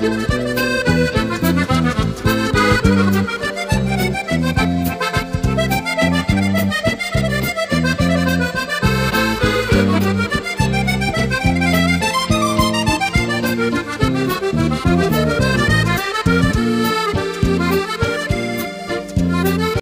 Música